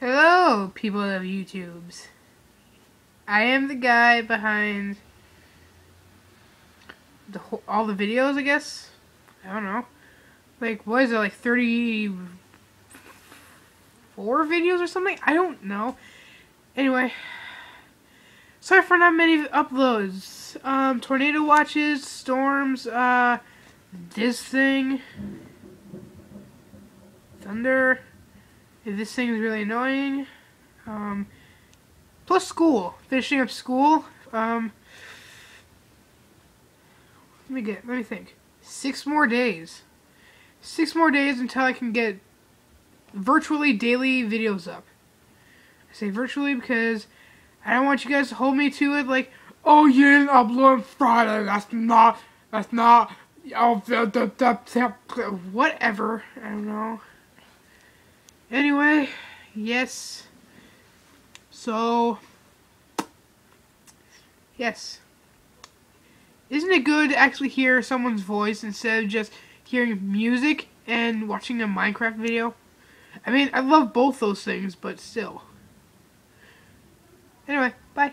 Hello, people of YouTubes. I am the guy behind the whole, all the videos, I guess. I don't know. Like, what is it, like 34 videos or something? I don't know. Anyway, sorry for not many uploads. Um, tornado watches, storms, uh, this thing, thunder. This thing is really annoying. Um, plus school, finishing up school. Um, let me get, let me think. Six more days. Six more days until I can get virtually daily videos up. I say virtually because I don't want you guys to hold me to it like, oh, you didn't upload Friday. That's not, that's not, oh, whatever. I don't know. Anyway, yes. So, yes. Isn't it good to actually hear someone's voice instead of just hearing music and watching a Minecraft video? I mean, I love both those things, but still. Anyway, bye.